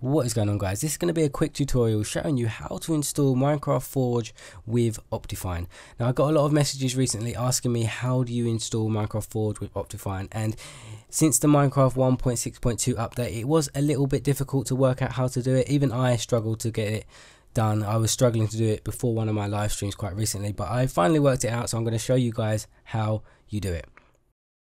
What is going on guys? This is going to be a quick tutorial showing you how to install Minecraft Forge with Optifine. Now I got a lot of messages recently asking me how do you install Minecraft Forge with Optifine and since the Minecraft 1.6.2 update it was a little bit difficult to work out how to do it. Even I struggled to get it done. I was struggling to do it before one of my live streams quite recently but I finally worked it out so I'm going to show you guys how you do it.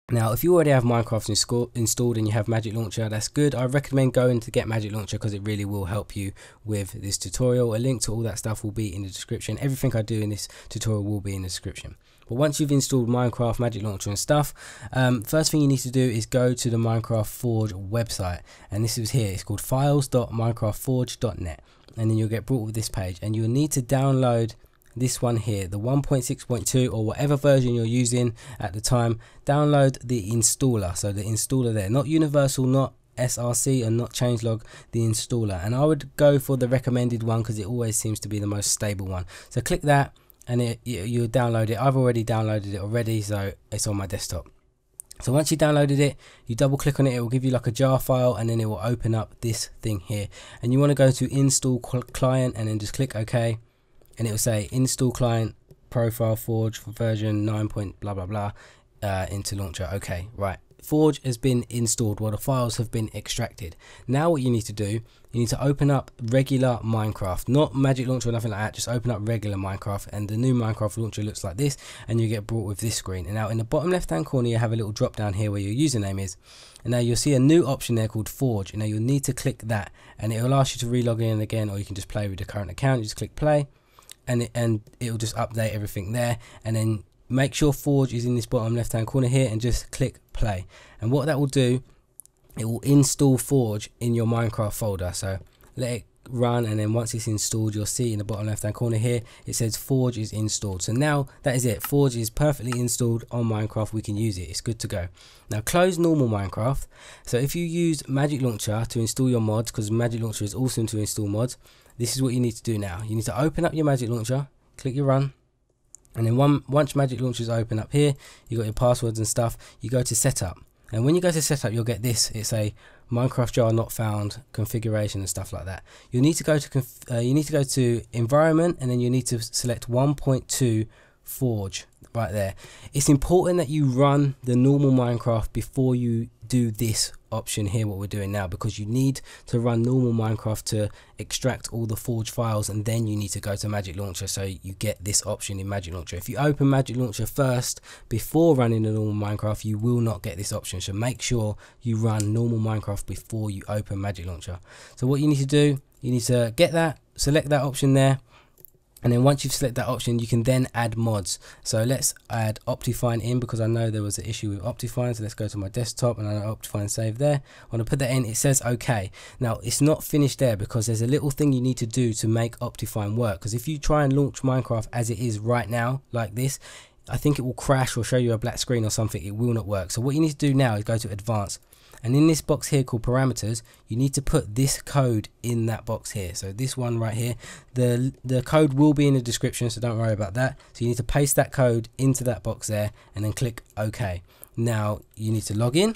Now, if you already have Minecraft installed and you have Magic Launcher, that's good. I recommend going to get Magic Launcher because it really will help you with this tutorial. A link to all that stuff will be in the description. Everything I do in this tutorial will be in the description. But once you've installed Minecraft, Magic Launcher and stuff, um, first thing you need to do is go to the Minecraft Forge website. And this is here, it's called files.minecraftforge.net. And then you'll get brought with this page and you'll need to download this one here the 1.6.2 or whatever version you're using at the time download the installer. So the installer there not universal not src and not changelog the installer. And i would go for the recommended one because it always seems to be the most stable one. So click that and it, you, you download it. I've already downloaded it already so it's on my desktop. So once you downloaded it, you double click on it, it will give you like a jar file and then it will open up this thing here. And you want to go to install client and then just click OK and it will say install client profile forge for version 9 point blah blah blah uh, into launcher. Okay right. Forge has been installed while the files have been extracted. Now what you need to do you need to open up regular minecraft. Not magic launcher or nothing like that just open up regular minecraft and the new minecraft launcher looks like this and you get brought with this screen. And now in the bottom left hand corner you have a little drop down here where your username is. And now you'll see a new option there called forge and now you'll need to click that. And it will ask you to relog in again or you can just play with the current account you just click play and it, and it will just update everything there. And then make sure Forge is in this bottom left hand corner here and just click play. And what that will do it will install Forge in your Minecraft folder. So let it run and then once it's installed you'll see in the bottom left hand corner here it says Forge is installed. So now that is it. Forge is perfectly installed on Minecraft. We can use it. It's good to go. Now close normal Minecraft. So if you use Magic Launcher to install your mods because Magic Launcher is awesome to install mods this is what you need to do now. You need to open up your Magic Launcher, click your run, and then one, once Magic Launcher is open up here, you got your passwords and stuff, you go to setup. And when you go to setup, you'll get this. It's a Minecraft jar not found configuration and stuff like that. You need to go to uh, you need to go to environment and then you need to select 1.2 Forge right there. It's important that you run the normal Minecraft before you do this option here what we're doing now because you need to run normal Minecraft to extract all the forge files and then you need to go to Magic Launcher so you get this option in Magic Launcher. If you open Magic Launcher first before running the normal Minecraft you will not get this option so make sure you run normal Minecraft before you open Magic Launcher. So what you need to do you need to get that select that option there and then once you've selected that option you can then add mods. So let's add Optifine in because I know there was an issue with Optifine. So let's go to my desktop and I Optifine save there. I want to put that in it says okay. Now it's not finished there because there's a little thing you need to do to make Optifine work. Because if you try and launch Minecraft as it is right now like this I think it will crash or show you a black screen or something. It will not work. So what you need to do now is go to advanced and in this box here called parameters you need to put this code in that box here. So this one right here the the code will be in the description so don't worry about that. So you need to paste that code into that box there and then click ok. Now you need to log in.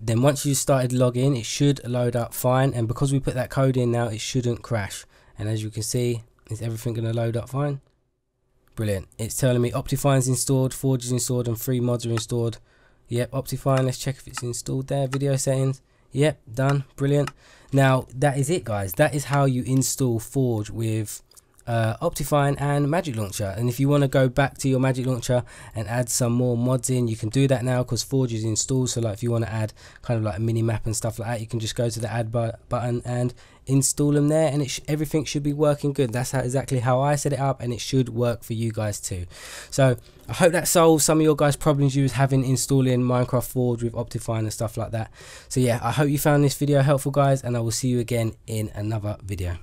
Then once you started login it should load up fine. And because we put that code in now it shouldn't crash. And as you can see is everything going to load up fine? Brilliant. It's telling me Optifine's installed Forge is installed and free mods are installed Yep, Optifine. Let's check if it's installed there. Video settings. Yep, done. Brilliant. Now, that is it, guys. That is how you install Forge with uh, Optifine and Magic Launcher. And if you want to go back to your Magic Launcher and add some more mods in, you can do that now because Forge is installed. So, like, if you want to add kind of like a mini map and stuff like that, you can just go to the add bu button and install them there and it sh everything should be working good that's how, exactly how I set it up and it should work for you guys too so I hope that solves some of your guys problems you was having installing Minecraft Forge with Optifine and stuff like that so yeah I hope you found this video helpful guys and I will see you again in another video